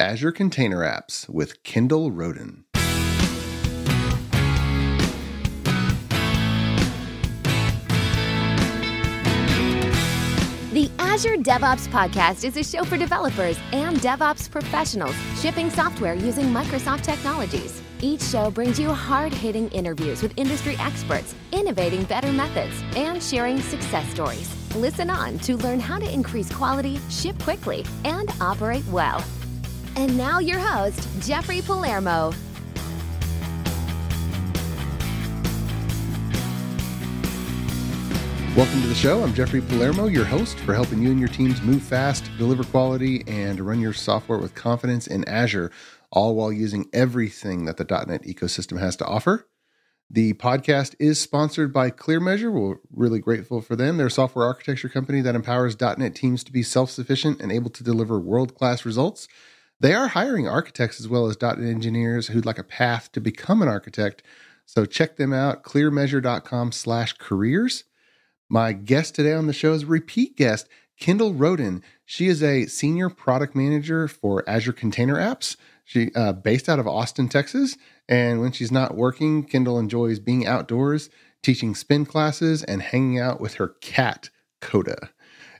Azure Container Apps with Kendall Roden. The Azure DevOps Podcast is a show for developers and DevOps professionals shipping software using Microsoft technologies. Each show brings you hard hitting interviews with industry experts, innovating better methods, and sharing success stories. Listen on to learn how to increase quality, ship quickly, and operate well. And now, your host, Jeffrey Palermo. Welcome to the show. I'm Jeffrey Palermo, your host for helping you and your teams move fast, deliver quality, and run your software with confidence in Azure, all while using everything that the .NET ecosystem has to offer. The podcast is sponsored by ClearMeasure. We're really grateful for them. They're a software architecture company that empowers .NET teams to be self-sufficient and able to deliver world-class results. They are hiring architects as well as .NET engineers who'd like a path to become an architect. So check them out, clearmeasure.com slash careers. My guest today on the show is a repeat guest, Kendall Roden. She is a senior product manager for Azure Container Apps. She uh, based out of Austin, Texas, and when she's not working, Kendall enjoys being outdoors, teaching spin classes, and hanging out with her cat Koda.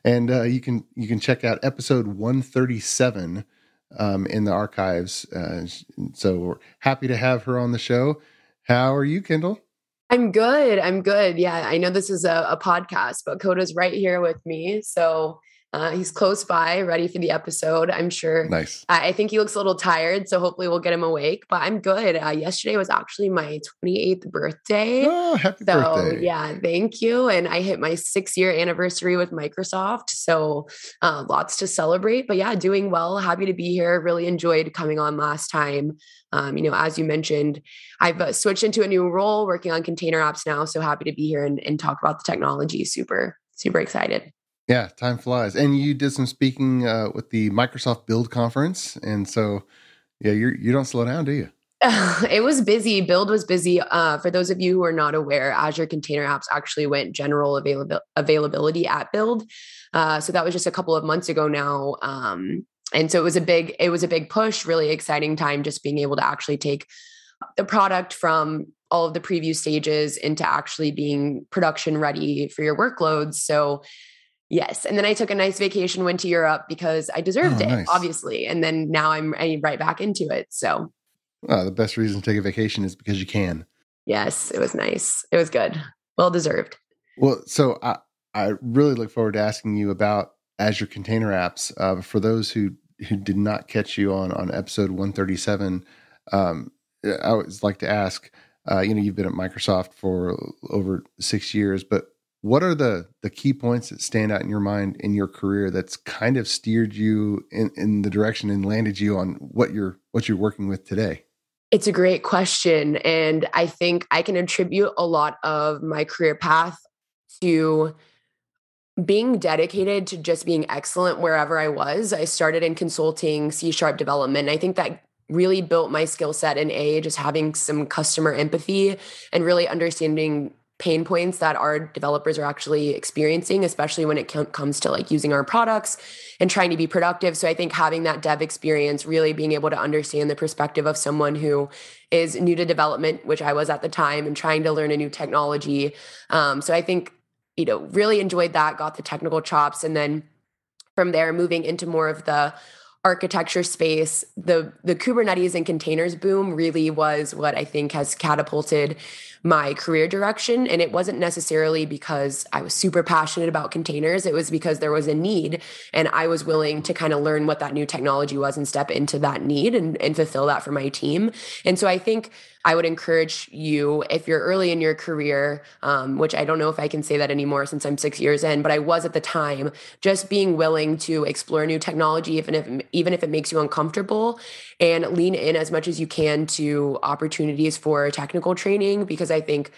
And uh, you can you can check out episode 137 um, in the archives. Uh, so we're happy to have her on the show. How are you, Kendall? I'm good. I'm good. Yeah, I know this is a, a podcast, but Koda's right here with me. So uh, he's close by, ready for the episode. I'm sure. Nice. I, I, think he looks a little tired, so hopefully we'll get him awake. But I'm good. Uh, yesterday was actually my 28th birthday. Oh, happy so, birthday! Yeah, thank you. And I hit my six year anniversary with Microsoft, so uh, lots to celebrate. But yeah, doing well. Happy to be here. Really enjoyed coming on last time. Um, you know, as you mentioned, I've uh, switched into a new role, working on container apps now. So happy to be here and, and talk about the technology. Super, super excited. Yeah, time flies. And you did some speaking uh, with the Microsoft Build conference, and so yeah, you you don't slow down, do you? it was busy. Build was busy. Uh, for those of you who are not aware, Azure Container Apps actually went general available availability at Build. Uh, so that was just a couple of months ago now. Um, and so it was a big it was a big push. Really exciting time, just being able to actually take the product from all of the preview stages into actually being production ready for your workloads. So Yes. And then I took a nice vacation, went to Europe because I deserved oh, it, nice. obviously. And then now I'm, I'm right back into it. So, oh, the best reason to take a vacation is because you can. Yes. It was nice. It was good. Well deserved. Well, so I, I really look forward to asking you about Azure Container Apps. Uh, for those who, who did not catch you on, on episode 137, um, I always like to ask, uh, you know, you've been at Microsoft for over six years, but what are the the key points that stand out in your mind in your career that's kind of steered you in, in the direction and landed you on what you're what you're working with today? It's a great question and i think i can attribute a lot of my career path to being dedicated to just being excellent wherever i was. I started in consulting c sharp development i think that really built my skill set in a just having some customer empathy and really understanding pain points that our developers are actually experiencing especially when it comes to like using our products and trying to be productive. So i think having that dev experience really being able to understand the perspective of someone who is new to development which i was at the time and trying to learn a new technology um, so i think you know really enjoyed that got the technical chops and then from there moving into more of the architecture space the the kubernetes and containers boom really was what i think has catapulted my career direction. And it wasn't necessarily because I was super passionate about containers, it was because there was a need and I was willing to kind of learn what that new technology was and step into that need and, and fulfill that for my team. And so I think I would encourage you if you're early in your career, um, which I don't know if I can say that anymore since I'm six years in, but I was at the time, just being willing to explore new technology, even if even if it makes you uncomfortable, and lean in as much as you can to opportunities for technical training because I think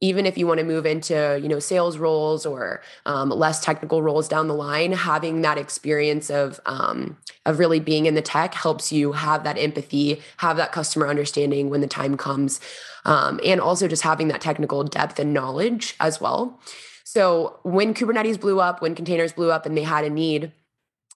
even if you want to move into you know sales roles or um, less technical roles down the line having that experience of um, of really being in the tech helps you have that empathy have that customer understanding when the time comes. Um, and also just having that technical depth and knowledge as well. So when kubernetes blew up when containers blew up and they had a need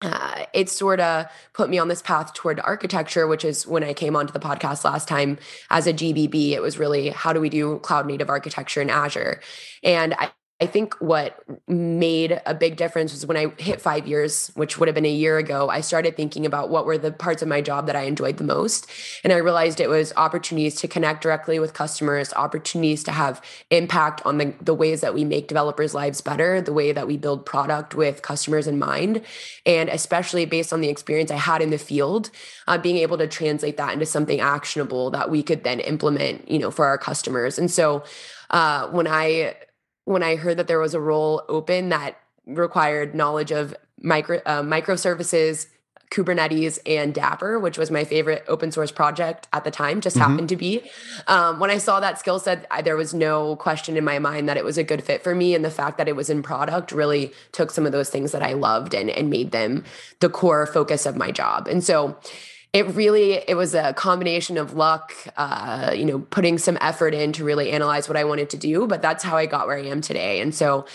uh, it sort of put me on this path toward architecture, which is when I came onto the podcast last time as a GBB. It was really how do we do cloud native architecture in Azure? And I, I think what made a big difference was when I hit five years, which would have been a year ago, I started thinking about what were the parts of my job that I enjoyed the most. And I realized it was opportunities to connect directly with customers, opportunities to have impact on the, the ways that we make developers' lives better, the way that we build product with customers in mind. And especially based on the experience I had in the field, uh, being able to translate that into something actionable that we could then implement, you know, for our customers. And so uh, when I when I heard that there was a role open that required knowledge of micro uh, microservices, Kubernetes, and Dapr, which was my favorite open source project at the time, just mm-hmm. happened to be. Um, when I saw that skill set, I, there was no question in my mind that it was a good fit for me. And the fact that it was in product really took some of those things that I loved and, and made them the core focus of my job. And so it really it was a combination of luck uh, you know putting some effort in to really analyze what i wanted to do but that's how i got where i am today. And so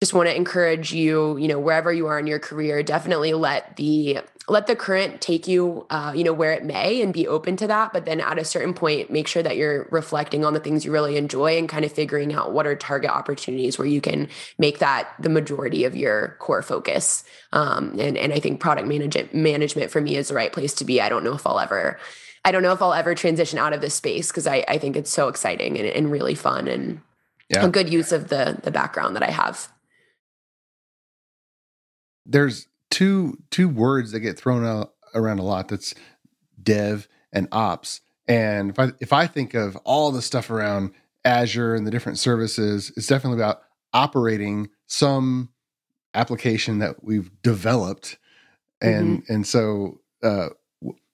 just want to encourage you you know wherever you are in your career definitely let the let the current take you uh, you know where it may and be open to that but then at a certain point make sure that you're reflecting on the things you really enjoy and kind of figuring out what are target opportunities where you can make that the majority of your core focus. Um, and and i think product management management for me is the right place to be. I don't know if i'll ever i don't know if i'll ever transition out of this space because I, I think it's so exciting and, and really fun and yeah. a good use of the the background that i have there's two two words that get thrown out around a lot. That's dev and ops. And if I if I think of all the stuff around Azure and the different services, it's definitely about operating some application that we've developed. And mm-hmm. and so uh,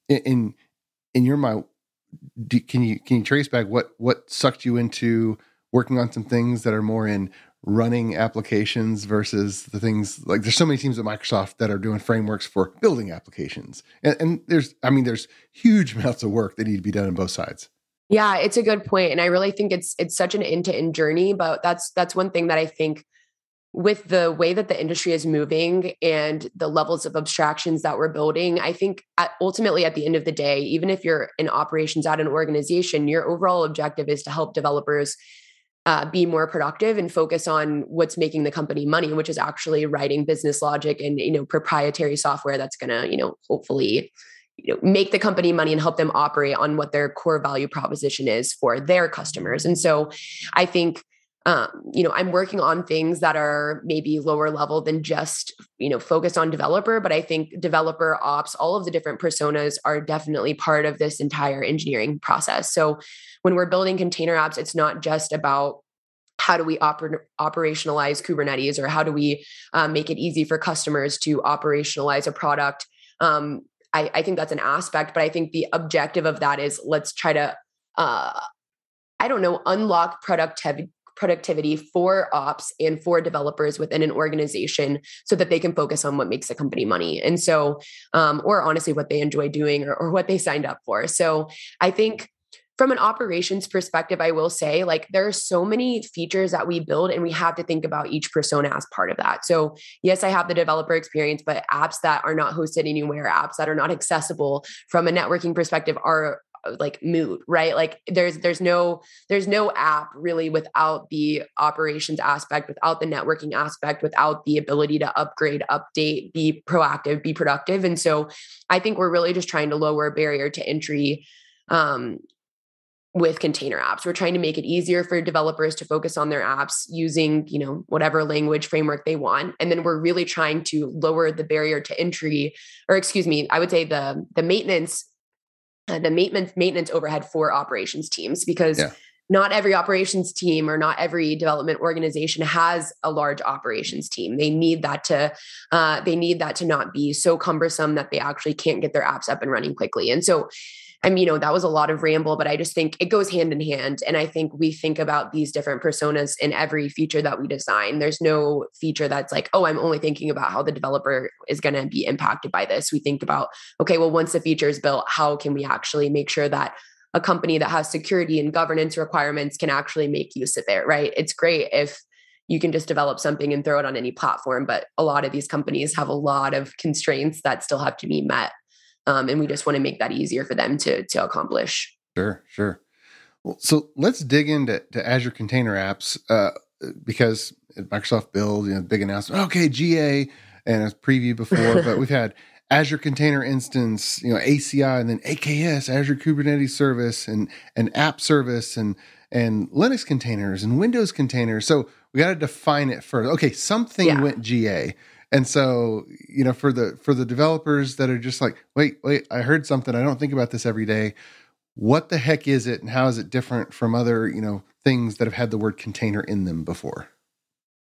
in in your mind, do, can you can you trace back what what sucked you into working on some things that are more in running applications versus the things like there's so many teams at Microsoft that are doing frameworks for building applications. And, and, there's, I mean, there's huge amounts of work that need to be done on both sides. Yeah, it's a good point, and I really think it's it's such an end to end journey. But that's that's one thing that I think with the way that the industry is moving and the levels of abstractions that we're building, I think at, ultimately at the end of the day, even if you're in operations at an organization, your overall objective is to help developers uh, be more productive and focus on what's making the company money, which is actually writing business logic and you know proprietary software that's going to you know hopefully you know make the company money and help them operate on what their core value proposition is for their customers. And so, I think um, you know i'm working on things that are maybe lower level than just you know focused on developer but i think developer ops all of the different personas are definitely part of this entire engineering process so when we're building container apps it's not just about how do we oper- operationalize kubernetes or how do we um, make it easy for customers to operationalize a product um, I, I, think that's an aspect but i think the objective of that is let's try to uh, I don't know, unlock productivity productivity for ops and for developers within an organization so that they can focus on what makes the company money. And so, um, or honestly, what they enjoy doing or, or what they signed up for. So I think from an operations perspective, I will say like there are so many features that we build and we have to think about each persona as part of that. So, yes, I have the developer experience, but apps that are not hosted anywhere, apps that are not accessible from a networking perspective are like mood right like there's there's no there's no app really without the operations aspect without the networking aspect without the ability to upgrade update be proactive be productive and so i think we're really just trying to lower a barrier to entry um, with container apps. We're trying to make it easier for developers to focus on their apps using you know whatever language framework they want. And then we're really trying to lower the barrier to entry or excuse me i would say the the maintenance uh, the maintenance maintenance overhead for operations teams because yeah. not every operations team or not every development organization has a large operations team. They need that to uh, they need that to not be so cumbersome that they actually can't get their apps up and running quickly. And so I mean, you know, that was a lot of ramble, but I just think it goes hand in hand. And I think we think about these different personas in every feature that we design. There's no feature that's like, oh, I'm only thinking about how the developer is going to be impacted by this. We think about, okay, well, once the feature is built, how can we actually make sure that a company that has security and governance requirements can actually make use of it, right? It's great if you can just develop something and throw it on any platform. But a lot of these companies have a lot of constraints that still have to be met. Um, and we just want to make that easier for them to, to accomplish. Sure, sure. Well, so let's dig into to Azure Container Apps uh, because Microsoft Build, you know, big announcement. Okay, GA and a preview before, but we've had Azure Container Instance, you know, ACI, and then AKS, Azure Kubernetes Service, and and App Service, and and Linux containers and Windows containers. So we got to define it first. Okay, something yeah. went GA. And so, you know, for the for the developers that are just like, wait, wait, I heard something. I don't think about this every day. What the heck is it and how is it different from other, you know, things that have had the word container in them before?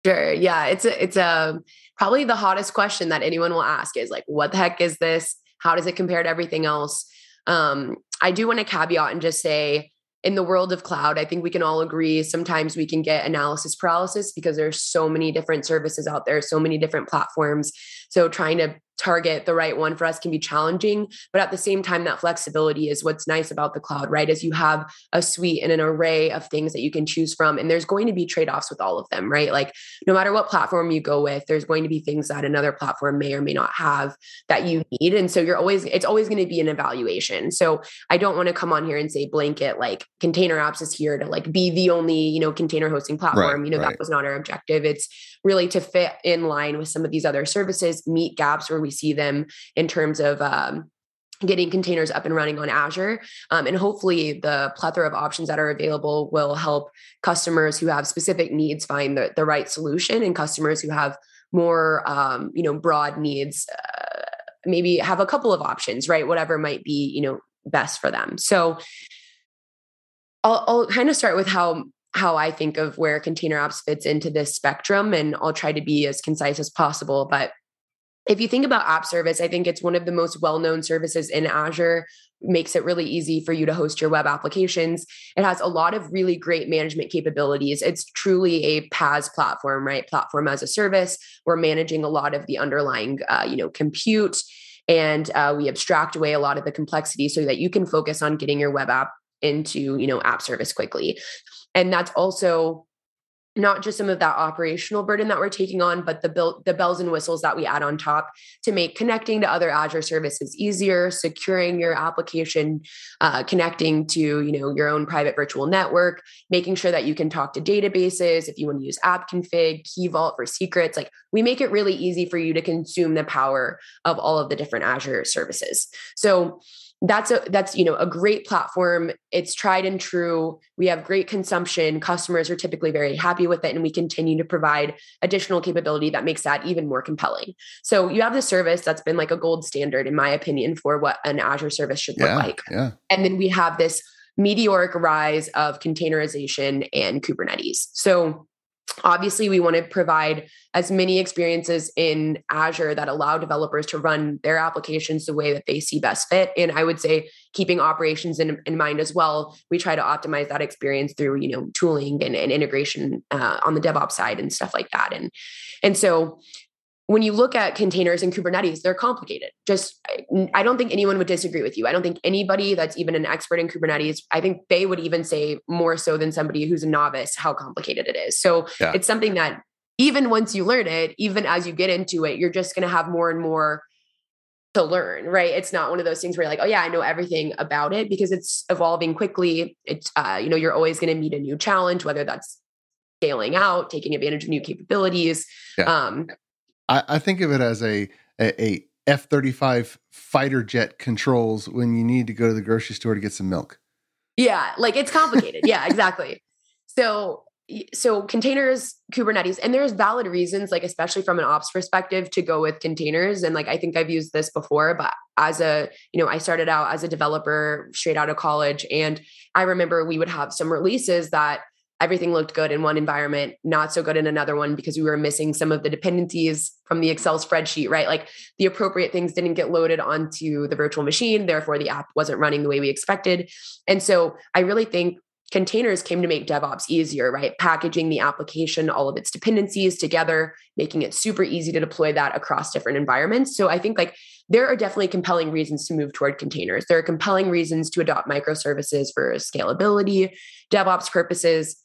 Sure. Yeah, it's a, it's a probably the hottest question that anyone will ask is like, what the heck is this? How does it compare to everything else? Um, I do want to caveat and just say in the world of cloud, I think we can all agree sometimes we can get analysis paralysis because there's so many different services out there, so many different platforms. So trying to target the right one for us can be challenging. But at the same time, that flexibility is what's nice about the cloud, right? As you have a suite and an array of things that you can choose from, and there's going to be trade offs with all of them, right? Like no matter what platform you go with, there's going to be things that another platform may or may not have that you need. And so you're always, it's always going to be an evaluation. So I don't want to come on here and say blanket, like container apps is here to like be the only, you know, container hosting platform. Right, you know, right. that was not our objective. It's really to fit in line with some of these other services, meet gaps where we see them in terms of um, getting containers up and running on Azure. Um, and hopefully, the plethora of options that are available will help customers who have specific needs find the, the right solution, and customers who have more, um, you know, broad needs. Uh, maybe have a couple of options right whatever might be you know best for them so I'll, I'll, kind of start with how how I think of where container apps fits into this spectrum, and I'll try to be as concise as possible. But if you think about app service, I think it's one of the most well known services in Azure. Makes it really easy for you to host your web applications. It has a lot of really great management capabilities. It's truly a PaaS platform, right? Platform as a service. We're managing a lot of the underlying, uh, you know, compute, and uh, we abstract away a lot of the complexity so that you can focus on getting your web app into, you know, app service quickly. And that's also not just some of that operational burden that we're taking on, but the build, the bells and whistles that we add on top to make connecting to other Azure services easier, securing your application, uh, connecting to you know your own private virtual network, making sure that you can talk to databases if you want to use app config, key vault for secrets. Like we make it really easy for you to consume the power of all of the different Azure services. So that's a that's you know a great platform. It's tried and true. We have great consumption. Customers are typically very happy with it and we continue to provide additional capability that makes that even more compelling. So you have the service that's been like a gold standard in my opinion for what an azure service should yeah, look like. yeah. and then we have this meteoric rise of containerization and kubernetes. So obviously we want to provide as many experiences in azure that allow developers to run their applications the way that they see best fit. And i would say keeping operations in, in mind as well we try to optimize that experience through you know tooling and, and integration uh, on the devops side and stuff like that. And and so when you look at containers and Kubernetes, they're complicated. Just, I don't think anyone would disagree with you. I don't think anybody that's even an expert in Kubernetes, I think they would even say more so than somebody who's a novice how complicated it is. So yeah. it's something that even once you learn it, even as you get into it, you're just going to have more and more to learn, right? It's not one of those things where you're like, oh yeah, I know everything about it because it's evolving quickly. It's, uh, you know, you're always going to meet a new challenge, whether that's scaling out, taking advantage of new capabilities. Yeah. Um, I, I think of it as a a, a F thirty five fighter jet controls when you need to go to the grocery store to get some milk. Yeah, like it's complicated. yeah, exactly. So so containers kubernetes and there's valid reasons like especially from an ops perspective to go with containers and like i think i've used this before but as a you know i started out as a developer straight out of college and i remember we would have some releases that everything looked good in one environment, not so good in another one because we were missing some of the dependencies from the Excel spreadsheet, right? Like the appropriate things didn't get loaded onto the virtual machine. Therefore, the app wasn't running the way we expected. And so I really think containers came to make DevOps easier, right? Packaging the application, all of its dependencies together, making it super easy to deploy that across different environments. So I think like there are definitely compelling reasons to move toward containers. There are compelling reasons to adopt microservices for scalability, DevOps purposes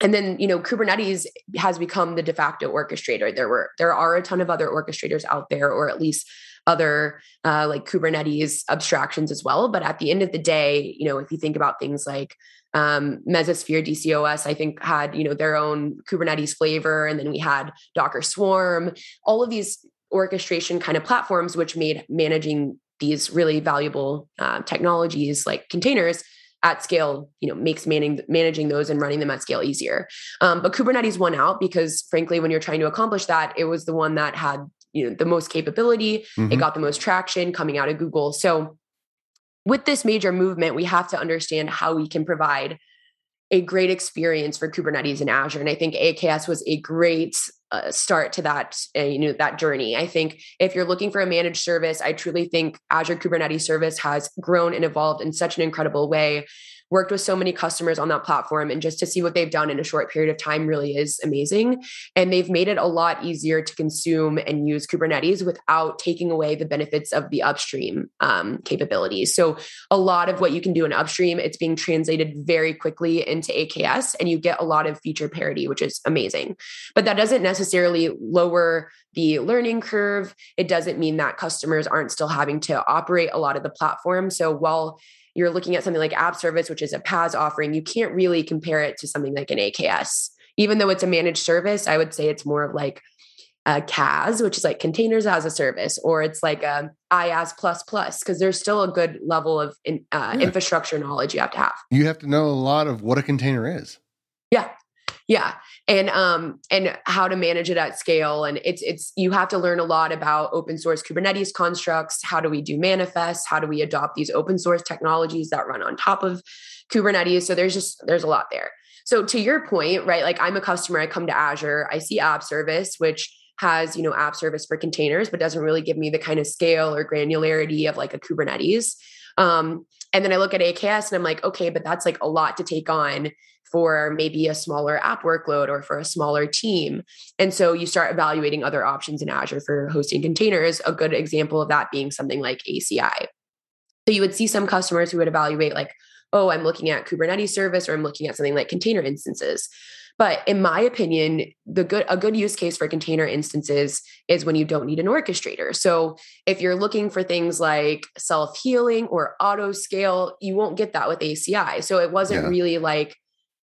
and then you know kubernetes has become the de facto orchestrator. There were there are a ton of other orchestrators out there or at least other uh, like kubernetes abstractions as well. But at the end of the day you know if you think about things like um, mesosphere DC/OS i think had you know their own kubernetes flavor. And then we had docker swarm. All of these orchestration kind of platforms which made managing these really valuable uh, technologies like containers at scale, you know, makes managing managing those and running them at scale easier. Um, but Kubernetes won out because, frankly, when you're trying to accomplish that, it was the one that had you know the most capability. Mm-hmm. It got the most traction coming out of Google. So, with this major movement, we have to understand how we can provide a great experience for Kubernetes and Azure. And I think AKS was a great uh, start to that uh, you know that journey. I think if you're looking for a managed service i truly think azure kubernetes service has grown and evolved in such an incredible way worked with so many customers on that platform and just to see what they've done in a short period of time really is amazing. And they've made it a lot easier to consume and use kubernetes without taking away the benefits of the upstream um, capabilities. So a lot of what you can do in upstream it's being translated very quickly into aks and you get a lot of feature parity which is amazing. But that doesn't necessarily lower the learning curve. It doesn't mean that customers aren't still having to operate a lot of the platform. So while you're looking at something like app service, which is a PaaS offering, you can't really compare it to something like an AKS. Even though it's a managed service, I would say it's more of like a CaaS, which is like containers as a service, or it's like a IaaS plus plus, because there's still a good level of in, uh, yeah. infrastructure knowledge you have to have. You have to know a lot of what a container is. Yeah, yeah. And um and how to manage it at scale. And it's it's you have to learn a lot about open source kubernetes constructs. How do we do manifests? How do we adopt these open source technologies that run on top of kubernetes? So there's just there's a lot there. So to your point right like i'm a customer. I come to azure. I see app service which has you know app service for containers but doesn't really give me the kind of scale or granularity of like a kubernetes. Um, and then i look at aks and i'm like okay but that's like a lot to take on for maybe a smaller app workload or for a smaller team. And so you start evaluating other options in Azure for hosting containers. A good example of that being something like ACI. So you would see some customers who would evaluate, like, oh, I'm looking at Kubernetes service or I'm looking at something like container instances. But in my opinion, the good a good use case for container instances is when you don't need an orchestrator. So if you're looking for things like self-healing or auto scale, you won't get that with ACI. So it wasn't yeah. really like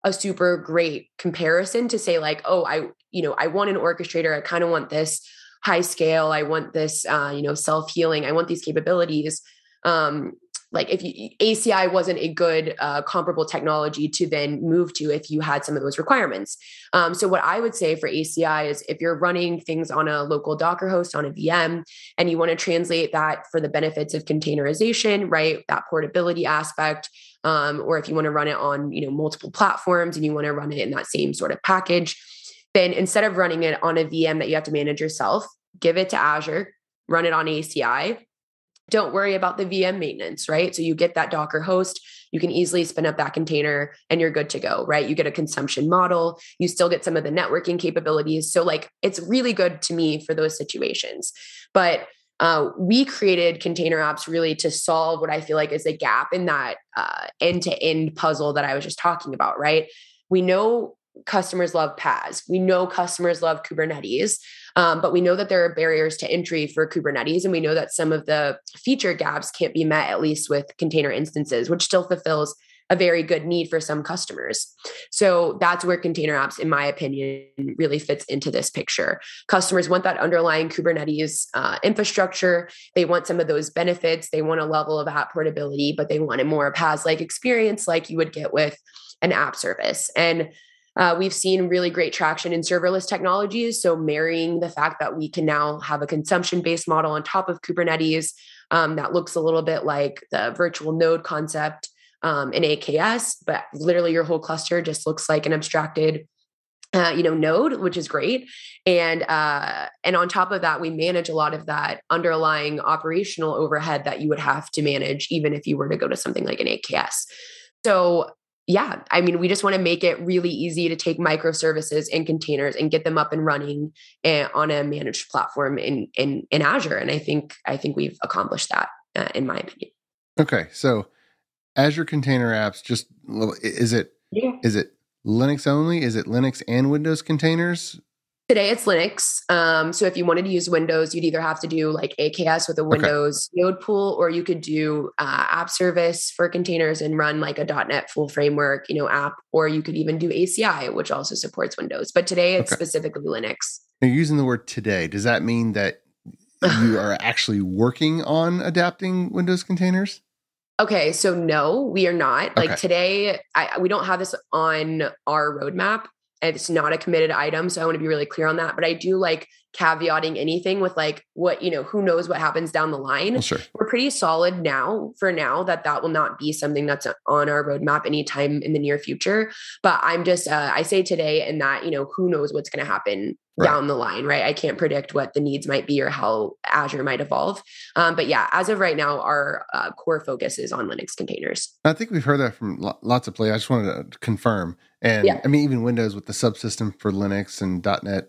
a super great comparison to say like oh i you know i want an orchestrator i kind of want this high scale i want this uh, you know self healing i want these capabilities um like if you, ACI wasn't a good uh, comparable technology to then move to if you had some of those requirements. Um, so what I would say for ACI is if you're running things on a local Docker host on a VM and you want to translate that for the benefits of containerization, right? That portability aspect, um, or if you want to run it on you know multiple platforms and you want to run it in that same sort of package, then instead of running it on a VM that you have to manage yourself, give it to Azure, run it on ACI don't worry about the VM maintenance, right? So you get that Docker host, you can easily spin up that container and you're good to go, right? You get a consumption model, you still get some of the networking capabilities. So, like, it's really good to me for those situations. But uh, we created container apps really to solve what I feel like is a gap in that end to end puzzle that I was just talking about, right? We know customers love PaaS. We know customers love Kubernetes, um, but we know that there are barriers to entry for Kubernetes, and we know that some of the feature gaps can't be met, at least with container instances, which still fulfills a very good need for some customers. So that's where container apps, in my opinion, really fits into this picture. Customers want that underlying Kubernetes uh, infrastructure. They want some of those benefits. They want a level of app portability, but they want a more PaaS like experience like you would get with an app service. And uh, we've seen really great traction in serverless technologies. So, marrying the fact that we can now have a consumption based model on top of Kubernetes um, that looks a little bit like the virtual node concept um, in AKS, but literally your whole cluster just looks like an abstracted. Uh, you know node which is great and uh, and on top of that we manage a lot of that underlying operational overhead that you would have to manage even if you were to go to something like an aks so yeah, I mean, we just want to make it really easy to take microservices and containers and get them up and running eh, on a managed platform in in in Azure. And I think I think we've accomplished that, uh, in my opinion. Okay, so Azure Container Apps, just is it yeah. is it Linux only? Is it Linux and Windows containers? Today it's Linux. Um, so if you wanted to use Windows, you'd either have to do like AKS with a Windows okay. node pool, or you could do uh, app service for containers and run like a .NET full framework, you know, app, or you could even do ACI, which also supports Windows. But today it's okay. specifically Linux. You're using the word today. Does that mean that you are actually working on adapting Windows containers? Okay, so no, we are not. Like today, I, we don't have this on our roadmap it's not a committed item so i want to be really clear on that but i do like caveating anything with like what you know who knows what happens down the line well, sure. we're pretty solid now for now that that will not be something that's on our roadmap anytime in the near future but i'm just uh, i say today and that you know who knows what's going to happen right. down the line right i can't predict what the needs might be or how azure might evolve um, but yeah as of right now our uh, core focus is on linux containers i think we've heard that from lots of players i just wanted to confirm and yeah. I mean, even Windows with the subsystem for Linux and .NET,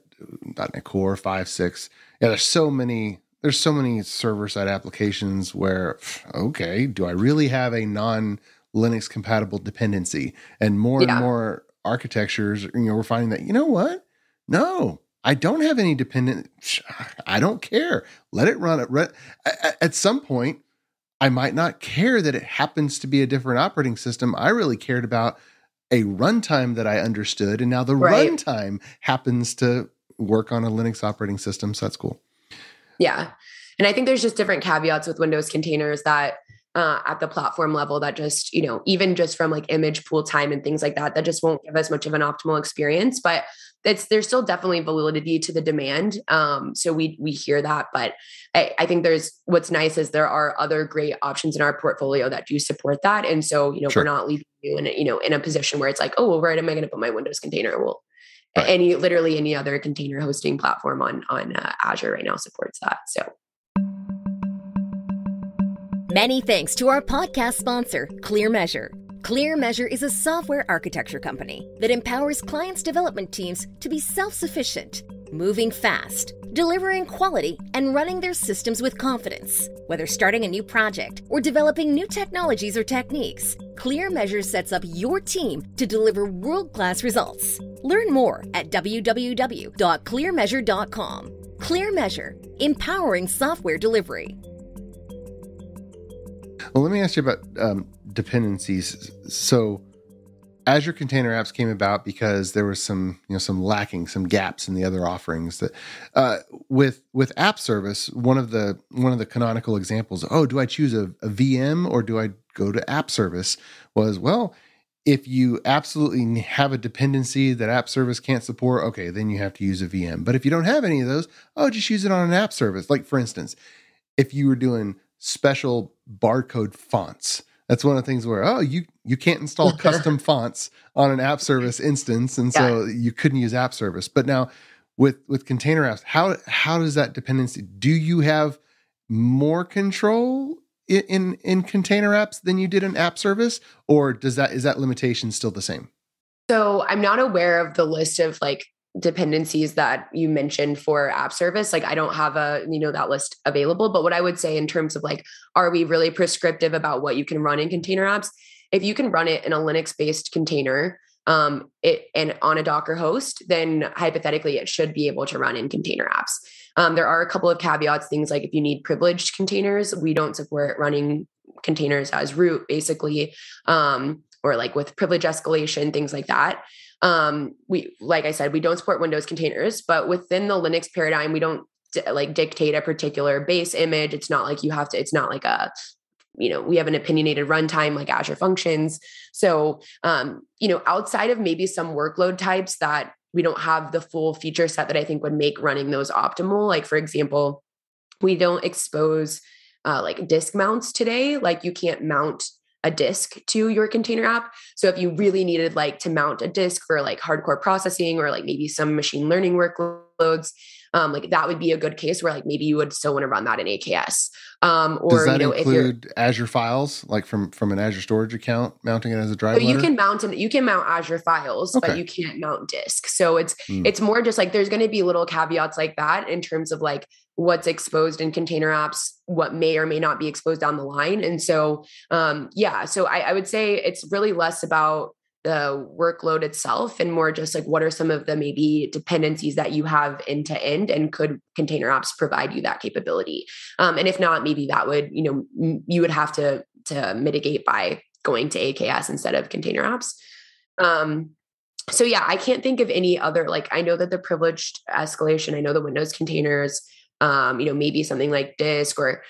.NET Core five, six. Yeah, there's so many. There's so many server side applications where, okay, do I really have a non Linux compatible dependency? And more yeah. and more architectures, you know, we're finding that you know what? No, I don't have any dependent. I don't care. Let it run. At some point. I might not care that it happens to be a different operating system. I really cared about a runtime that I understood, and now the right. runtime happens to work on a Linux operating system. So that's cool. Yeah. And I think there's just different caveats with Windows containers that uh, at the platform level that just, you know, even just from like image pull time and things like that, that just won't give us much of an optimal experience. But it's there's still definitely validity to the demand. Um, so we we hear that, but I, I, think there's what's nice is there are other great options in our portfolio that do support that. And so, you know, sure. we're not leaving you in a, you know, in a position where it's like, oh, well, where am I going to put my Windows container? Well, right. any literally any other container hosting platform on on uh, Azure right now supports that. So. Many thanks to our podcast sponsor, ClearMeasure. ClearMeasure is a software architecture company that empowers clients' development teams to be self sufficient, moving fast, delivering quality, and running their systems with confidence. Whether starting a new project or developing new technologies or techniques, Clear Measure sets up your team to deliver world class results. Learn more at www.clearmeasure.com. Clear Measure, empowering software delivery. Well, let me ask you about um, dependencies. So Azure Container Apps came about because there was some, you know, some lacking, some gaps in the other offerings. That uh, with with App Service, one of the one of the canonical examples. Oh, do I choose a, a VM or do I go to App Service? Was well, if you absolutely have a dependency that App Service can't support, okay, then you have to use a VM. But if you don't have any of those, oh, just use it on an App Service. Like for instance, if you were doing special barcode fonts that's one of the things where oh you you can't install custom fonts on an app service instance and so yeah. you couldn't use app service. But now with with container apps how how does that dependency do you have more control in, in in container apps than you did in app service or does that is that limitation still the same? So i'm not aware of the list of like dependencies that you mentioned for app service like i don't have a you know that list available. But what i would say in terms of like are we really prescriptive about what you can run in container apps? If you can run it in a linux based container um it and on a docker host then hypothetically it should be able to run in container apps. Um, there are a couple of caveats things like if you need privileged containers we don't support running containers as root basically. Um, or like with privilege escalation things like that um, we, like I said, we don't support Windows containers, but within the Linux paradigm, we don't like dictate a particular base image. It's not like you have to, it's not like a, you know, we have an opinionated runtime like Azure Functions. So, um, you know, outside of maybe some workload types that we don't have the full feature set that I think would make running those optimal. Like, for example, we don't expose uh, like disk mounts today. Like, you can't mount a disk to your container app. So if you really needed like to mount a disk for like hardcore processing or like maybe some machine learning workloads, um, like that would be a good case where like maybe you would still want to run that in AKS. Um, or Does that you know, include Azure files, like from from an Azure storage account, mounting it as a drive? So you can mount and you can mount Azure files, okay. but you can't mount disk. So it's mm. it's more just like there's going to be little caveats like that in terms of like what's exposed in container apps, what may or may not be exposed down the line. And so, um, yeah, so I, I would say it's really less about the workload itself and more just like what are some of the maybe dependencies that you have end to end and could container ops provide you that capability um, and if not maybe that would you know you would have to to mitigate by going to aks instead of container ops um, so yeah i can't think of any other like i know that the privileged escalation i know the windows containers um, you know maybe something like disk or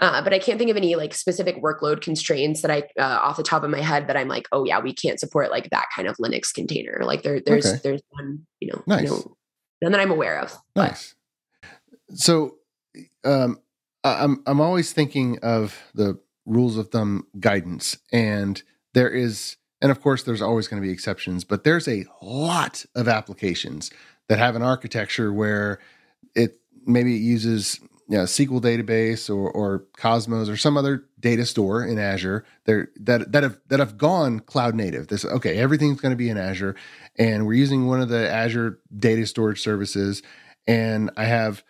uh, but I can't think of any like specific workload constraints that I uh, off the top of my head that I'm like, oh yeah, we can't support like that kind of Linux container. Like there, there's okay. there's one, you know, nice. know, none that I'm aware of. Nice. But. So, um, I'm I'm always thinking of the rules of thumb guidance, and there is, and of course, there's always going to be exceptions, but there's a lot of applications that have an architecture where it maybe it uses you know, SQL database or, or Cosmos or some other data store in Azure that that have that have gone cloud native. This okay, everything's going to be in Azure, and we're using one of the Azure data storage services. And I have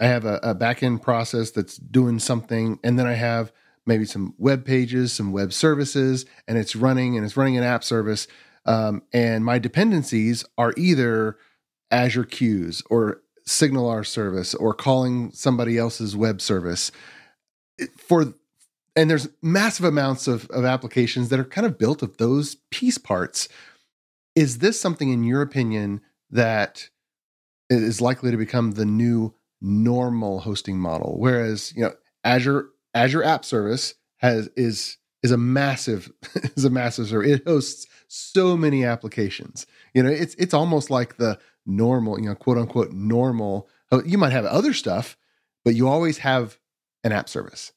I have a, a backend process that's doing something, and then I have maybe some web pages, some web services, and it's running and it's running an app service. Um, and my dependencies are either Azure queues or SignalR service or calling somebody else's web service for and there's massive amounts of, of applications that are kind of built of those piece parts. Is this something in your opinion that is likely to become the new normal hosting model? Whereas you know azure azure app service has is is a massive is a massive service. It hosts so many applications. You know it's it's almost like the normal, you know, quote unquote normal. Oh, you might have other stuff, but you always have an app service.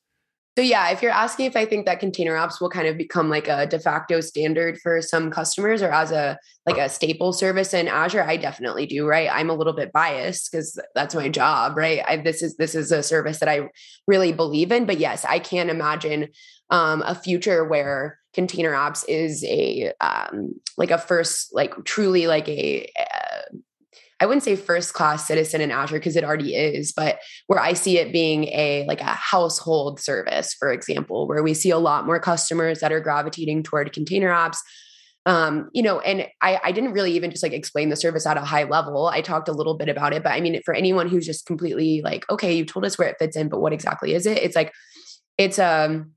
So yeah, if you're asking if I think that container ops will kind of become like a de facto standard for some customers or as a like a staple service in Azure, I definitely do, right? I'm a little bit biased because that's my job, right? I, this is this is a service that I really believe in, but yes, I can imagine um, a future where container ops is a um, like a first like truly like a, a uh, I wouldn't say first class citizen in Azure because it already is, but where I see it being a like a household service, for example, where we see a lot more customers that are gravitating toward container ops. Um, you know, and I, I didn't really even just like explain the service at a high level. I talked a little bit about it, but I mean, for anyone who's just completely like, okay, you told us where it fits in, but what exactly is it? It's like, it's um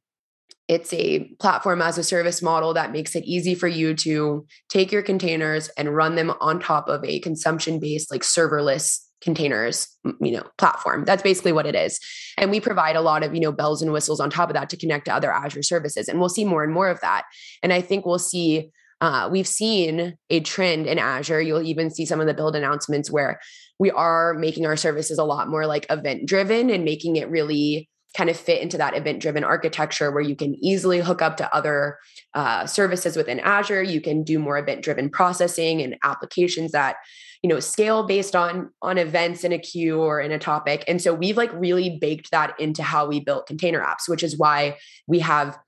it's a platform as a service model that makes it easy for you to take your containers and run them on top of a consumption based, like serverless containers you know platform. That's basically what it is. And we provide a lot of you know bells and whistles on top of that to connect to other azure services and we'll see more and more of that. And i think we'll see uh, we've seen a trend in azure. You'll even see some of the build announcements where we are making our services a lot more like event driven and making it really kind of fit into that event driven architecture where you can easily hook up to other uh, services within azure. You can do more event driven processing and applications that you know scale based on on events in a queue or in a topic. And so we've like really baked that into how we built container apps which is why we have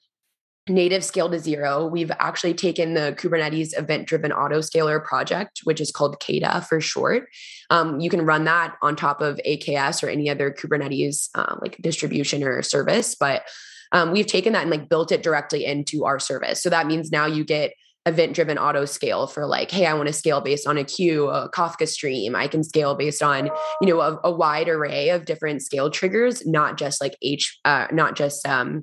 native scale to zero. We've actually taken the Kubernetes event driven autoscaler project, which is called KEDA for short. Um, you can run that on top of AKS or any other Kubernetes uh, like distribution or service. But um, we've taken that and like built it directly into our service. So that means now you get event driven auto scale for like hey i want to scale based on a queue a kafka stream i can scale based on you know a, a wide array of different scale triggers not just like h uh, not just um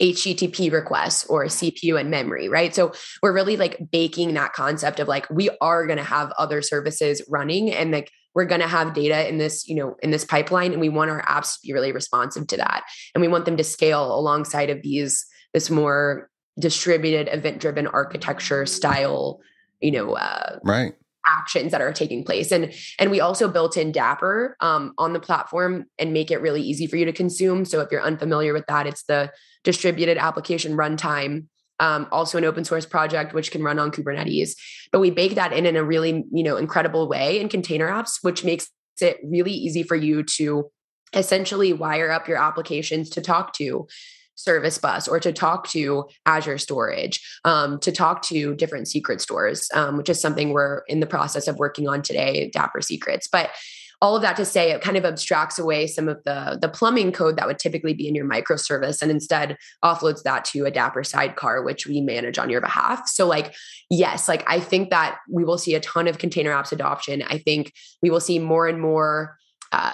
HTTP requests or CPU and memory, right? So we're really like baking that concept of like we are going to have other services running and like we're going to have data in this, you know, in this pipeline and we want our apps to be really responsive to that. And we want them to scale alongside of these this more distributed event driven architecture style, you know, uh, right actions that are taking place and and we also built in Dapr um, on the platform and make it really easy for you to consume so if you're unfamiliar with that it's the distributed application runtime um, also an open source project which can run on kubernetes. But we bake that in in a really you know incredible way in container apps which makes it really easy for you to essentially wire up your applications to talk to service bus or to talk to azure storage um, to talk to different secret stores um, which is something we're in the process of working on today Dapr secrets. But all of that to say it kind of abstracts away some of the the plumbing code that would typically be in your microservice and instead offloads that to a Dapr sidecar, which we manage on your behalf. So like, yes, like I think that we will see a ton of container apps adoption. I think we will see more and more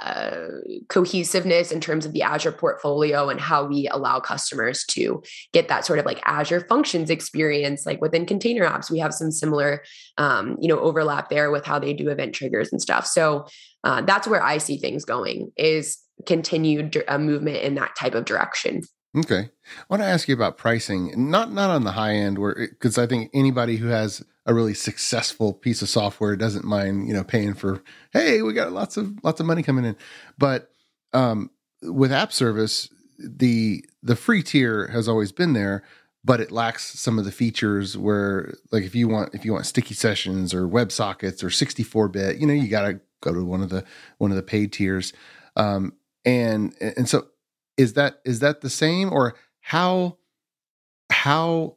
uh, cohesiveness in terms of the Azure portfolio and how we allow customers to get that sort of like Azure functions experience. Like within container apps, we have some similar, um, you know, overlap there with how they do event triggers and stuff. So uh, that's where I see things going is continued uh, movement in that type of direction. Okay, I want to ask you about pricing, not not on the high end, where because I think anybody who has a really successful piece of software doesn't mind you know paying for hey we got lots of lots of money coming in. But um, with app service the the free tier has always been there but it lacks some of the features where like if you want if you want sticky sessions or web sockets or 64 bit you know you got to go to one of the one of the paid tiers. Um, and and so is that is that the same or how how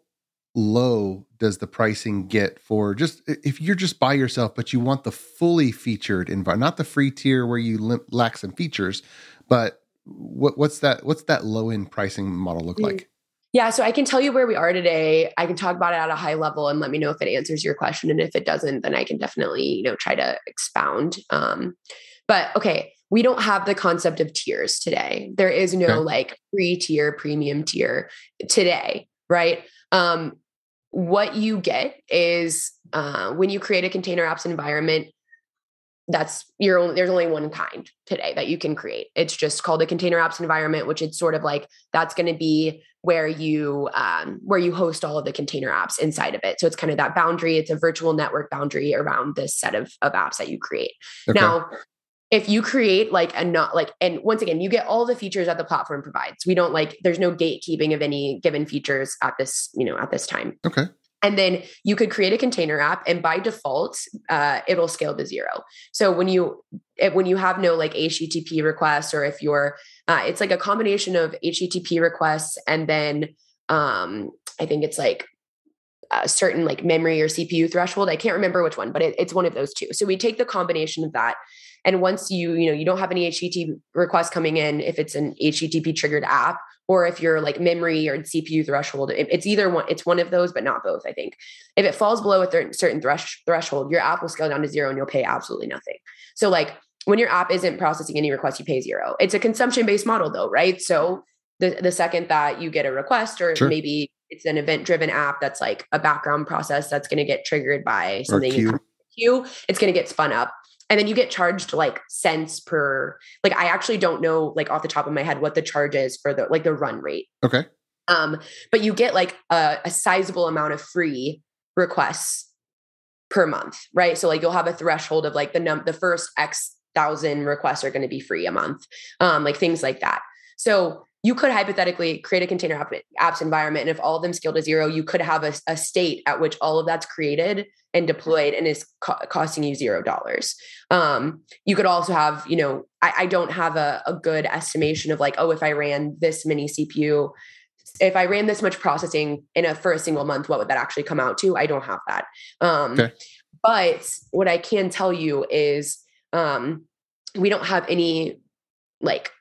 low does the pricing get for just if you're just by yourself, but you want the fully featured environment, not the free tier where you lack some features, but what, what's that? What's that low end pricing model look like? Yeah, so I can tell you where we are today. I can talk about it at a high level and let me know if it answers your question, and if it doesn't, then I can definitely you know try to expound. Um, but okay, we don't have the concept of tiers today. There is no okay. like free tier, premium tier today, right? Um, what you get is uh, when you create a container apps environment that's your only there's only one kind today that you can create it's just called a container apps environment which it's sort of like that's going to be where you um, where you host all of the container apps inside of it so it's kind of that boundary it's a virtual network boundary around this set of, of apps that you create okay. now if you create like a not like and once again you get all the features that the platform provides. We don't like there's no gatekeeping of any given features at this you know at this time. Okay. And then you could create a container app and by default uh, it'll scale to zero. So when you when you have no like http requests or if you're uh, it's like a combination of http requests and then um, i think it's like a certain like memory or cpu threshold i can't remember which one but it, it's one of those two so we take the combination of that and once you, you know, you don't have any HTTP requests coming in, if it's an HTTP triggered app, or if you're like memory or CPU threshold, it's either one, it's one of those, but not both, I think. If it falls below a certain thresh- threshold, your app will scale down to zero and you'll pay absolutely nothing. So like when your app isn't processing any requests, you pay zero. It's a consumption based model though, right? So the, the second that you get a request or sure. maybe it's an event driven app that's like a background process that's going to get triggered by something queue. queue, it's going to get spun up. And then you get charged like cents per like i actually don't know like off the top of my head what the charge is for the like the run rate. Okay. Um but you get like a, a sizable amount of free requests per month right? So like you'll have a threshold of like the num the first x thousand requests are going to be free a month um like things like that. So you could hypothetically create a container app, apps environment and if all of them scale to zero you could have a, a state at which all of that's created and deployed and is co- costing you zero dollars. Um, you could also have you know i, I don't have a, a, good estimation of like oh if i ran this many cpu if i ran this much processing in a for a single month what would that actually come out to? I don't have that. Um, okay. but what i can tell you is um, we don't have any like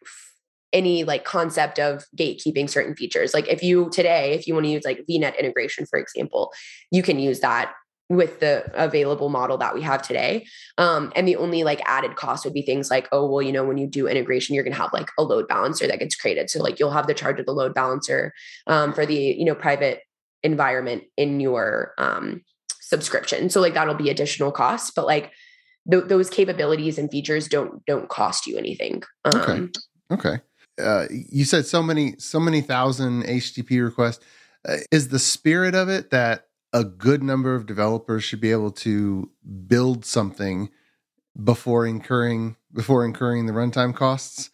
any like concept of gatekeeping certain features. Like if you today, if you want to use like VNet integration, for example, you can use that with the available model that we have today. Um, and the only like added cost would be things like, oh, well, you know, when you do integration, you're going to have like a load balancer that gets created. So like you'll have the charge of the load balancer um, for the, you know, private environment in your um, subscription. So like that'll be additional costs, but like th- those capabilities and features don't, don't cost you anything. okay. Um, okay. Uh, you said so many so many thousand HTTP requests. Uh, is the spirit of it that a good number of developers should be able to build something before incurring before incurring the runtime costs?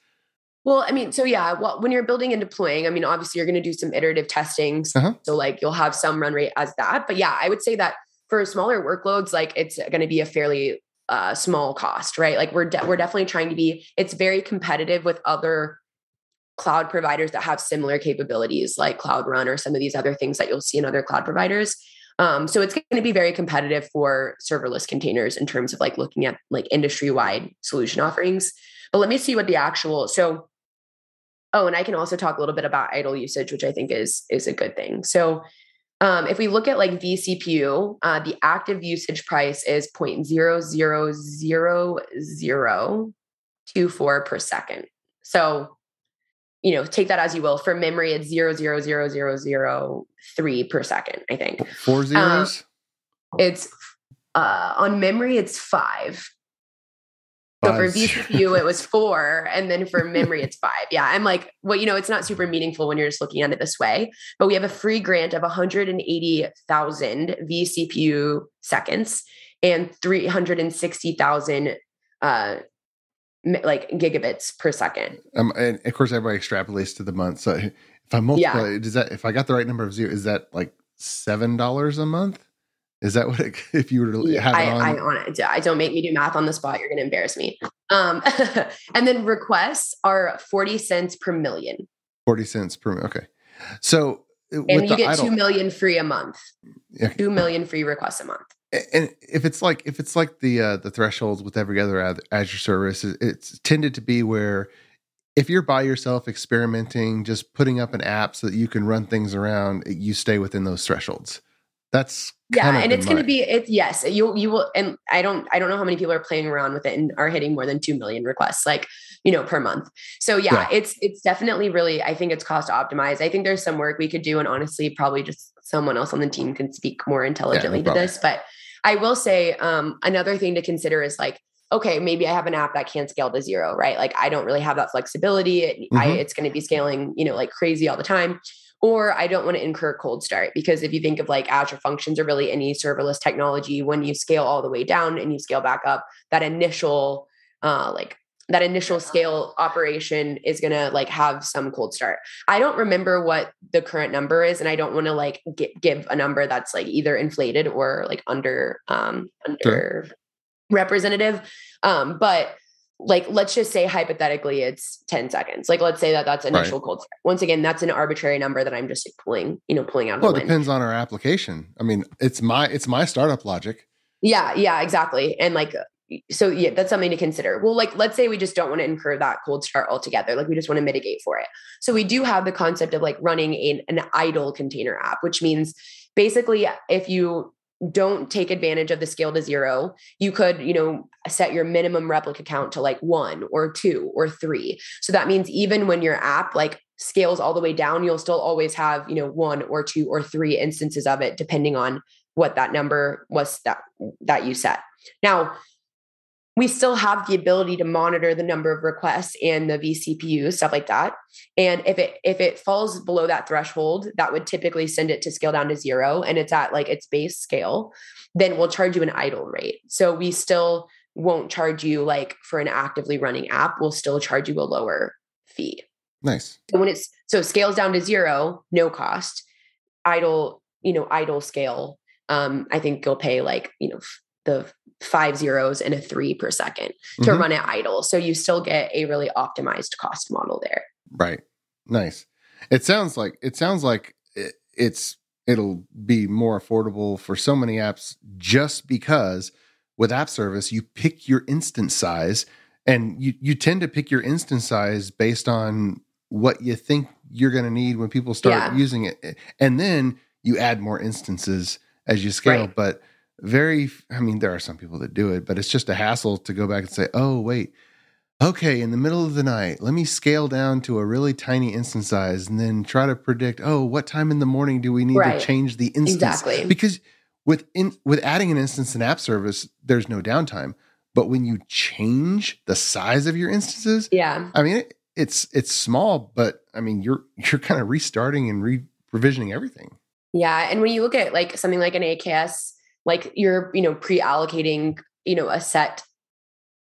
Well, I mean, so yeah, well, when you're building and deploying, I mean, obviously you're going to do some iterative testing. Uh-huh. So like you'll have some run rate as that. But yeah, I would say that for smaller workloads, like it's going to be a fairly uh, small cost, right? Like we're de- we're definitely trying to be. It's very competitive with other cloud providers that have similar capabilities like Cloud Run or some of these other things that you'll see in other cloud providers. Um, so it's going to be very competitive for serverless containers in terms of like looking at like industry wide solution offerings. But let me see what the actual so. Oh, and I can also talk a little bit about idle usage, which I think is is a good thing. So um, if we look at like vCPU, uh, the active usage price is 0.00024 per second. So, you know, take that as you will. For memory, it's 0.00003 per second, I think. Four um, zeros? Um, it's uh, on memory, it's five. So for vCPU, it was four. And then for memory, it's five. Yeah. I'm like, well, you know, it's not super meaningful when you're just looking at it this way. But we have a free grant of 180,000 vCPU seconds and 360,000 uh, like gigabits per second. Um, and of course, everybody extrapolates to the month. So if I multiply, yeah. does that, if I got the right number of zero, is that like $7 a month? Is that what it, if you were to yeah, have I, it on? I on. I don't make me do math on the spot. You're going to embarrass me. Um, and then requests are 40 cents per million. 40 cents per, okay. So, uh, and you get idle, 2 million free a month. Yeah. 2 million free requests a month. And if it's like, if it's like the, uh, the thresholds with every other Azure service, it's tended to be where if you're by yourself experimenting, just putting up an app so that you can run things around, you stay within those thresholds. That's yeah, and it's going to be it's yes, you you will, and I don't I don't know how many people are playing around with it and are hitting more than two million requests like you know per month. So yeah, yeah, it's it's definitely really I think it's cost optimized. I think there's some work we could do, and honestly, probably just someone else on the team can speak more intelligently yeah, no to this. But I will say um, another thing to consider is like okay, maybe I have an app that can't scale to zero, right? Like I don't really have that flexibility. mm-hmm. I, it's going to be scaling, you know, like crazy all the time or I don't want to incur cold start because if you think of like Azure functions or really any serverless technology, when you scale all the way down and you scale back up, that initial uh, like that initial scale operation is going to like have some cold start. I don't remember what the current number is and I don't want to like get, give a number that's like either inflated or like under um under sure. representative. Um but like let's just say hypothetically it's 10 seconds like let's say that that's initial right. cold start once again that's an arbitrary number that i'm just pulling you know pulling out well it depends on our application i mean it's my it's my startup logic yeah yeah exactly and like so yeah that's something to consider. Well like let's say we just don't want to incur that cold start altogether. Like we just want to mitigate for it. So we do have the concept of like running a, an idle container app which means basically if you don't take advantage of the scale to zero you could you know set your minimum replica count to like one or two or three. So that means even when your app like scales all the way down you'll still always have you know one or two or three instances of it depending on what that number was that that you set. Now we still have the ability to monitor the number of requests and the vCPU stuff like that. And if it if it falls below that threshold, that would typically send it to scale down to zero, and it's at like its base scale. Then we'll charge you an idle rate. So we still won't charge you like for an actively running app. We'll still charge you a lower fee. Nice. So when it's so scales down to zero, no cost. Idle, you know, idle scale. Um, I think you'll pay like you know the five zeros and a three per 2nd to mm-hmm. run it idle. So you still get a really optimized cost model there. Right. Nice. It sounds like it sounds like it, it's it'll be more affordable for so many apps just because with app service you pick your instance size and you you tend to pick your instance size based on what you think you're going to need when people start yeah. using it and then you add more instances as you scale right. but very i mean there are some people that do it but it's just a hassle to go back and say oh wait okay in the middle of the night let me scale down to a really tiny instance size and then try to predict oh what time in the morning do we need right. to change the instance exactly. because with in, with adding an instance in app service there's no downtime but when you change the size of your instances yeah i mean it, it's it's small but i mean you're you're kind of restarting and re provisioning everything yeah and when you look at like something like an aks like you're you know pre-allocating you know a set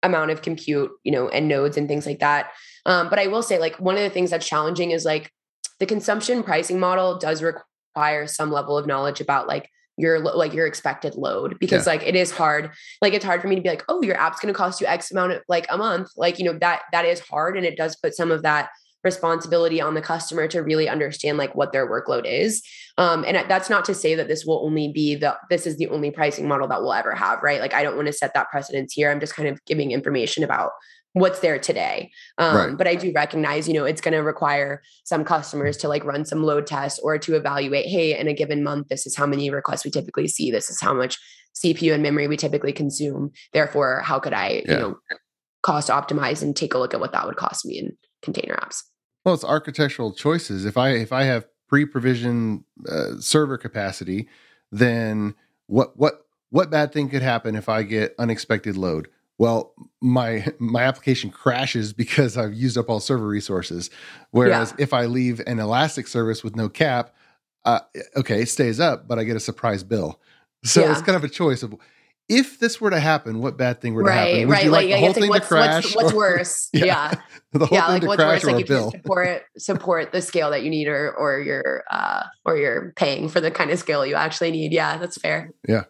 amount of compute you know and nodes and things like that. Um, but i will say like one of the things that's challenging is like the consumption pricing model does require some level of knowledge about like your like your expected load because yeah. like it is hard. Like it's hard for me to be like oh your app's going to cost you x amount of like a month. Like you know that that is hard and it does put some of that responsibility on the customer to really understand like what their workload is. Um, and that's not to say that this will only be the this is the only pricing model that we'll ever have, right? Like I don't want to set that precedence here. I'm just kind of giving information about what's there today. Um, right. But I do recognize, you know, it's going to require some customers to like run some load tests or to evaluate, hey, in a given month, this is how many requests we typically see. This is how much CPU and memory we typically consume. Therefore, how could I, yeah. you know, cost optimize and take a look at what that would cost me in container apps? Well, it's architectural choices. If I if I have pre-provisioned uh, server capacity, then what what what bad thing could happen if I get unexpected load? well my my application crashes because i've used up all server resources whereas yeah. if i leave an elastic service with no cap uh, okay it stays up but i get a surprise bill so yeah. it's kind of a choice of if this were to happen, what bad thing were to right, happen? Would right, you like, like the whole thing what's, to crash? What's, what's worse? yeah. yeah. The whole yeah, thing like to what's crash worse, like bill. support support the scale that you need or or you're uh or you're paying for the kind of scale you actually need. Yeah, that's fair. Yeah.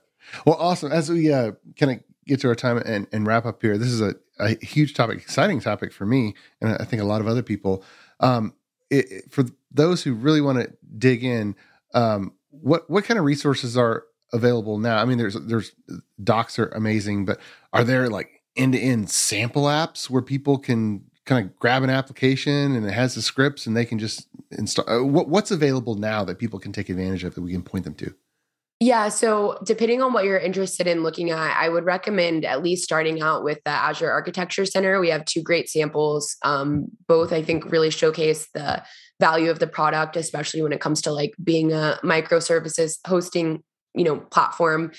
Well, awesome. As we uh kind of get to our time and, and wrap up here. This is a, a huge topic, exciting topic for me, and I think a lot of other people. Um, it, it, for those who really want to dig in, um, what what kind of resources are available now? I mean, there's there's docs are amazing, but are there like end to end sample apps where people can kind of grab an application and it has the scripts and they can just install? Uh, what, what's available now that people can take advantage of that we can point them to? Yeah. So, depending on what you're interested in looking at, I would recommend at least starting out with the Azure Architecture Center. We have two great samples. Um, both, I think, really showcase the value of the product, especially when it comes to like being a microservices hosting, you know, platform.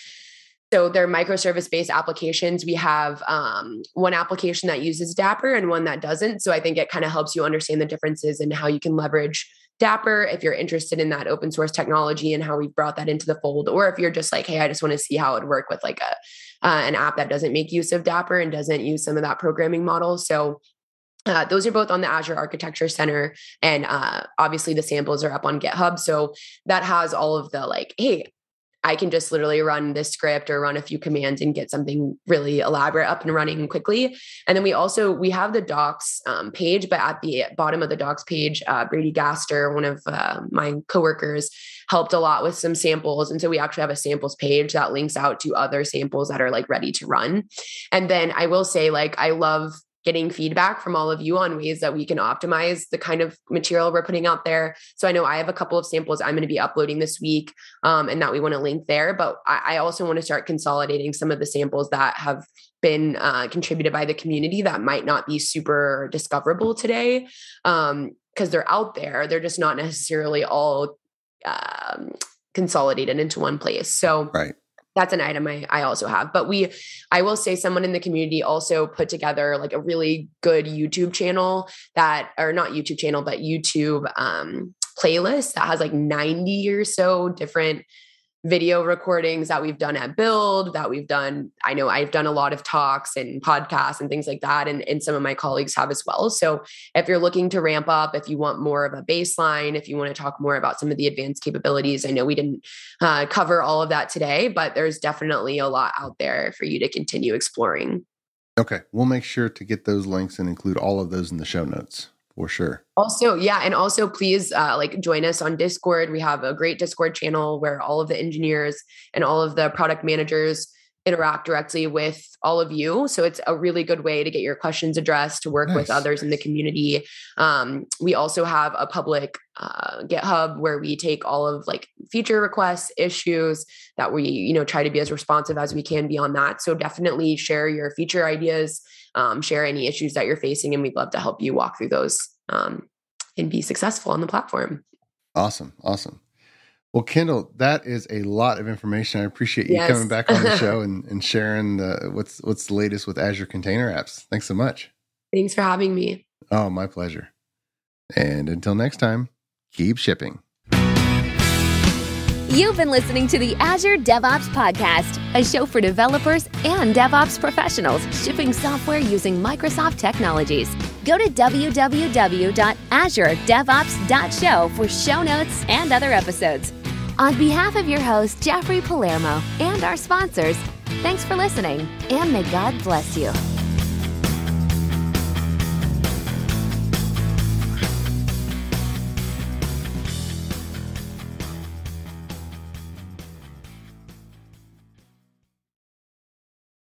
So they're microservice based applications. We have um, one application that uses Dapr and one that doesn't. So I think it kind of helps you understand the differences and how you can leverage Dapr if you're interested in that open source technology and how we've brought that into the fold, or if you're just like, hey, I just want to see how it would work with like a uh, an app that doesn't make use of Dapr and doesn't use some of that programming model. So uh, those are both on the Azure Architecture Center, and uh, obviously the samples are up on GitHub. So that has all of the like, hey, I can just literally run this script or run a few commands and get something really elaborate up and running quickly. And then we also we have the docs um, page, but at the bottom of the docs page, uh, Brady Gaster, one of uh, my coworkers, helped a lot with some samples, and so we actually have a samples page that links out to other samples that are like ready to run. And then I will say, like, I love getting feedback from all of you on ways that we can optimize the kind of material we're putting out there. So I know I have a couple of samples I'm going to be uploading this week um, and that we want to link there. But I, I, also want to start consolidating some of the samples that have been uh, contributed by the community that might not be super discoverable today because um, they're out there. They're just not necessarily all um, consolidated into one place. So right that's an item I, I also have. But we, I will say, someone in the community also put together like a really good YouTube channel that, or not YouTube channel, but YouTube um, playlist that has like 90 or so different video recordings that we've done at build that we've done i know i've done a lot of talks and podcasts and things like that and, and some of my colleagues have as well. So if you're looking to ramp up if you want more of a baseline if you want to talk more about some of the advanced capabilities i know we didn't uh, cover all of that today but there's definitely a lot out there for you to continue exploring. Okay we'll make sure to get those links and include all of those in the show notes for sure. Also, yeah, and also please uh, like join us on Discord. We have a great Discord channel where all of the engineers and all of the product managers interact directly with all of you. So it's a really good way to get your questions addressed, to work nice. with others in the community. Um, we also have a public uh, GitHub where we take all of like feature requests, issues that we, you know, try to be as responsive as we can be on that. So definitely share your feature ideas um, share any issues that you're facing, and we'd love to help you walk through those um, and be successful on the platform. Awesome. Awesome. Well, Kendall, that is a lot of information. I appreciate you yes. coming back on the show and, and sharing the, what's what's the latest with Azure Container Apps. Thanks so much. Thanks for having me. Oh, my pleasure. And until next time, keep shipping. You've been listening to the Azure DevOps Podcast, a show for developers and DevOps professionals shipping software using Microsoft technologies. Go to www.azuredevops.show for show notes and other episodes. On behalf of your host, Jeffrey Palermo, and our sponsors, thanks for listening, and may God bless you.